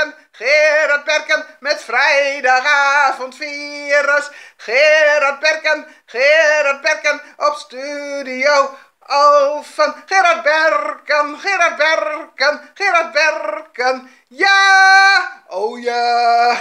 werken, Gerard Berken met vrijdagavondvirus. Gerard Berken, Gerard Berken op studio Alphen. Gerard Berken, Gerard Berken, Gerard Berken, ja, oh ja.